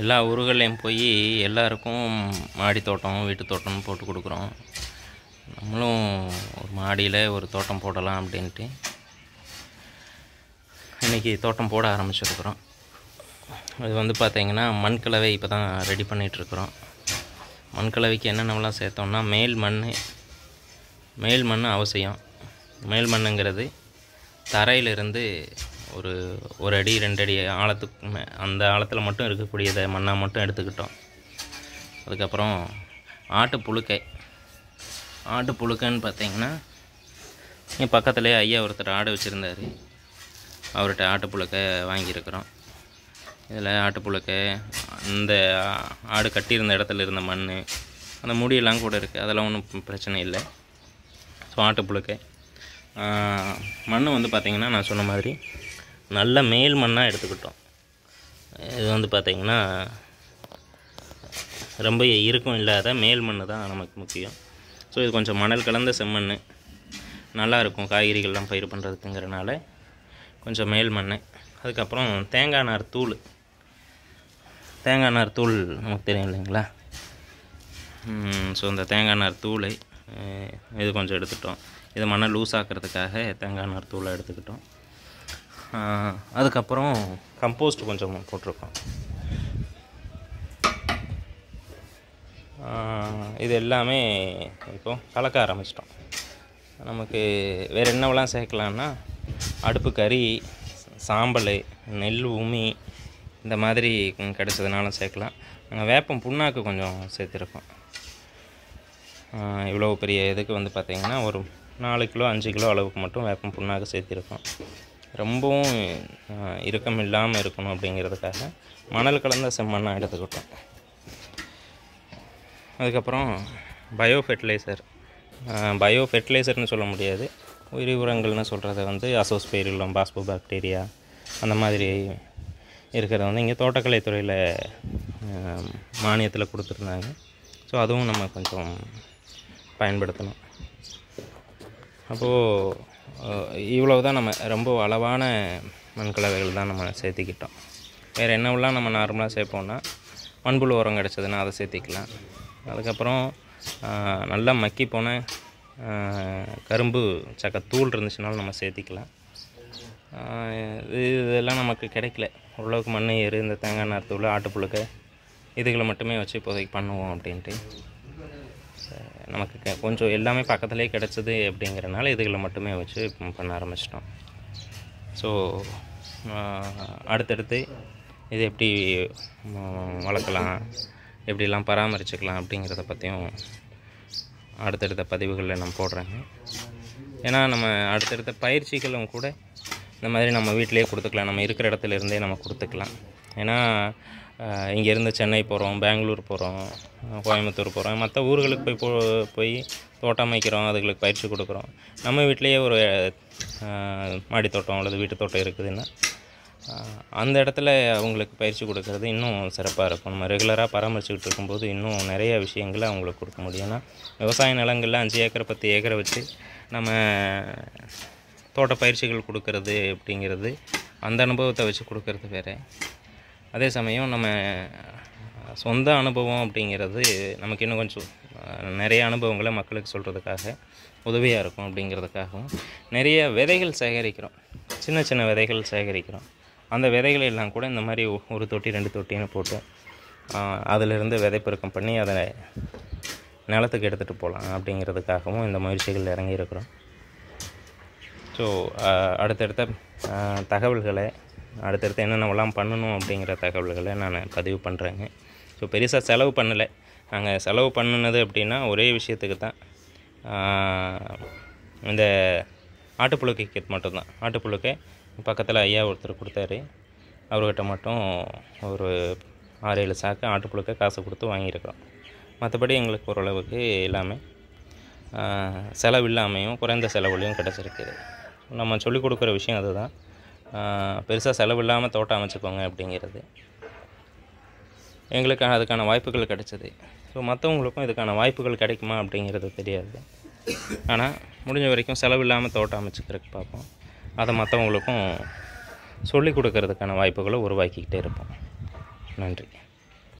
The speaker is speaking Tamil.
எல்லா ஊர்களையும் போய் எல்லாருக்கும் மாடி தோட்டம் வீட்டு தோட்டம்னு போட்டு கொடுக்குறோம். நம்மளும் ஒரு மாடியில் ஒரு தோட்டம் போடலாம் அப்படின்ட்டு இன்றைக்கி தோட்டம் போட ஆரம்பிச்சிருக்கிறோம். அது வந்து பார்த்திங்கன்னா மண் கலவை இப்போ தான் ரெடி பண்ணிகிட்ருக்குறோம் மண் கலவைக்கு என்னென்னலாம் சேர்த்தோம்னா மேல் மண் மேல் மண் அவசியம். மேல் மண்ணுங்கிறது தரையிலிருந்து ஒரு ஒரு அடி ரெண்டு அடி ஆழத்துக்கு அந்த ஆழத்தில் மட்டும் இருக்கக்கூடியதை மண்ணாக மட்டும் எடுத்துக்கிட்டோம். அதுக்கப்புறம் ஆட்டு புழுக்கை. ஆட்டு புழுக்கைன்னு பார்த்தீங்கன்னா என் பக்கத்துலேயே ஐயா ஒருத்தர் ஆடு வச்சுருந்தார். அவர்கிட்ட ஆட்டு புழுக்கை வாங்கியிருக்கிறோம். இதில் ஆட்டு புழுக்கை அந்த ஆடு கட்டியிருந்த இடத்துல இருந்த மண் அந்த முடியெல்லாம் கூட இருக்குது அதெல்லாம் ஒன்றும் பிரச்சனை இல்லை. ஸோ ஆட்டு புழுக்கை. மண் வந்து பார்த்திங்கன்னா நான் சொன்ன மாதிரி நல்ல மேல் மண்ணாக எடுத்துக்கிட்டோம். இது வந்து பார்த்திங்கன்னா ரொம்ப இறுக்கம் இல்லாத மேல் மண் தான் நமக்கு முக்கியம். ஸோ இது கொஞ்சம் மணல் கலந்த செம்மண் நல்லா இருக்கும். காய்கறிகள்லாம் பயிர் பண்ணுறதுக்குங்கிறனால கொஞ்சம் மேல் மண் அதுக்கப்புறம் தேங்காய் நார் தூள். தேங்காய் நார் தூள் நமக்கு தெரியும் இல்லைங்களா? ஸோ இந்த தேங்காய் நார் தூளை இது கொஞ்சம் எடுத்துட்டோம். இது மண்ணை லூஸ் ஆக்கிறதுக்காக தேங்காய் நார் தூளை எடுத்துக்கிட்டோம். அதுக்கப்புறம் கம்போஸ்ட் கொஞ்சம் போட்டிருக்கோம். இது எல்லாமே இப்போது கலக்க ஆரம்பிச்சிட்டோம். நமக்கு வேறு என்னவெல்லாம் சேர்க்கலான்னா அடுப்பு கறி சாம்பல் நெல் உமி இந்த மாதிரி கிடச்சதுனாலும் சேர்க்கலாம். நாங்கள் வேப்பம் புண்ணாக்கு கொஞ்சம் சேர்த்துருக்கோம். இவ்வளோ பெரிய இதுக்கு வந்து பார்த்திங்கன்னா ஒரு நாலு கிலோ அஞ்சு கிலோ அளவுக்கு மட்டும் வேப்பம் புண்ணாக்கு சேர்த்திருக்கோம். ரொம்பவும் இறுக்கம் இல்லாமல் இருக்கணும் அப்படிங்கிறதுக்காக மணல் கலந்த செம்மண்ணாக எடுத்துக்கிட்டோம். அதுக்கப்புறம் பயோ ஃபெர்டிலைசர் பயோ ஃபெர்டிலைசர்னு சொல்ல முடியாது. உயிரி உரங்கள்னு சொல்கிறத வந்து அசோஸ்பெரிலம் பாஸ்போ பாக்டீரியா அந்த மாதிரி இருக்கிறத வந்து இங்கே தோட்டக்கலை துறையில் மானியத்தில் கொடுத்துருந்தாங்க. ஸோ அதுவும் நம்ம கொஞ்சம் பயன்படுத்தணும். அப்போது இவ்வளவு தான் நம்ம ரொம்ப அளவான மண்கலவைகள் தான் நம்ம சேர்த்திக்கிட்டோம். வேறு என்னவெல்லாம் நம்ம நார்மலாக சேர்ப்போம்னா மண்புழு உரம் கிடச்சதுன்னா அதை சேர்த்திக்கலாம். அதுக்கப்புறம் நல்லா மக்கி போன கரும்பு சக்கத்தூள் இருந்துச்சுனாலும் நம்ம சேர்த்திக்கலாம். இது இதெல்லாம் நமக்கு கிடைக்கல. ஓரளவுக்கு மண் ஏறு இந்த தேங்காய் நார் தூள் ஆட்டுப்புழுக்கை இதுகளை மட்டுமே வச்சு இப்போதைக்கு பண்ணுவோம் அப்படின்ட்டு. நமக்கு கொஞ்சம் எல்லாமே பக்கத்துலேயே கிடச்சிது அப்படிங்கிறனால இதுகளை மட்டுமே வச்சு பண்ண ஆரம்பிச்சிட்டோம். ஸோ அடுத்தடுத்து இது எப்படி வளர்க்கலாம் எப்படிலாம் பராமரிச்சுக்கலாம் அப்படிங்கிறத பற்றியும் அடுத்தடுத்த பதிவுகளில் நான் போடுறேங்க. ஏன்னா நம்ம அடுத்தடுத்த பயிற்சிகளும் கூட இந்த மாதிரி நம்ம வீட்டிலேயே கொடுத்துக்கலாம். நம்ம இருக்கிற இடத்துல இருந்தே நம்ம கொடுத்துக்கலாம். ஏன்னா இங்கேருந்து சென்னை போகிறோம் பெங்களூர் போகிறோம் கோயம்புத்தூர் போகிறோம். மற்ற ஊர்களுக்கு போய் போ போய் தோட்டம் அமைக்கிறோம் அதுகளுக்கு பயிற்சி கொடுக்குறோம். நம்ம வீட்டிலேயே ஒரு மாடி தோட்டம் அல்லது வீட்டு தோட்டம் இருக்குதுன்னா. அந்த இடத்துல அவங்களுக்கு பயிற்சி கொடுக்கறது இன்னும் சிறப்பாக இருக்கும். நம்ம ரெகுலராக பராமரிச்சுக்கிட்டு இருக்கும்போது இன்னும் நிறைய விஷயங்களை அவங்களுக்கு கொடுக்க முடியும். ஏன்னா விவசாய நிலங்களில் அஞ்சு ஏக்கரை பத்து ஏக்கரை வச்சு நம்ம தோட்ட பயிற்சிகள் கொடுக்கறது அப்படிங்கிறது அந்த அனுபவத்தை வச்சு கொடுக்கறது வேறு. அதே சமயம் நம்ம சொந்த அனுபவம் அப்படிங்கிறது நமக்கு இன்னும் கொஞ்சம் நிறைய அனுபவங்களை மக்களுக்கு சொல்கிறதுக்காக உதவியாக இருக்கும் அப்படிங்கிறதுக்காகவும். நிறைய விதைகள் சேகரிக்கிறோம். சின்ன சின்ன விதைகள் சேகரிக்கிறோம். அந்த விதைகளை எல்லாம் கூட இந்த மாதிரி ஒரு தொட்டி ரெண்டு தொட்டின்னு போட்டு ஆஹ், அதிலிருந்து விதைப்பெருக்கம் பண்ணி அதை நிலத்துக்கு எடுத்துகிட்டு போகலாம் அப்படிங்கிறதுக்காகவும் இந்த முயற்சிகள் இறங்கியிருக்கிறோம். ஸோ அடுத்தடுத்த தகவல்களை அடுத்தடுத்து என்னென்னலாம் பண்ணணும் அப்படிங்கிற தகவல்களை நான் பதிவு பண்ணுறேங்க. ஸோ பெருசாக செலவு பண்ணலை. நாங்கள் செலவு பண்ணினது அப்படின்னா ஒரே விஷயத்துக்கு தான். இந்த ஆட்டுப்புழுக்கை கிட் மட்டும்தான். ஆட்டுப்புழுக்கை பக்கத்தில் ஐயா ஒருத்தர் கொடுத்தாரு. அவர்கிட்ட மட்டும் ஒரு ஆறு ஏழு சாக்கு ஆட்டுப்புழுக்கை காசு கொடுத்து வாங்கியிருக்கிறோம். மற்றபடி எங்களுக்கு ஓரளவுக்கு எல்லாமே செலவில்லாமையும் செலவு இல்லாமையும் குறைந்த செலவுலையும் கிடச்சிருக்கு. நம்ம சொல்லிக் கொடுக்குற விஷயம் அதுதான். பெருசாக செலவு இல்லாமல் தோட்டம் அமைச்சுக்கோங்க அப்படிங்கிறது. எங்களுக்கு அதுக்கான வாய்ப்புகள் கிடைச்சது. ஸோ மற்றவங்களுக்கும் இதுக்கான வாய்ப்புகள் கிடைக்குமா அப்படிங்கிறது தெரியாது. ஆனால் முடிஞ்ச வரைக்கும் செலவு இல்லாமல் தோட்டம் அமைச்சுக்கிறதுக்கு பார்ப்போம். அதை மற்றவங்களுக்கும் சொல்லிக் கொடுக்கறதுக்கான வாய்ப்புகளை உருவாக்கிக்கிட்டே இருப்போம். நன்றி.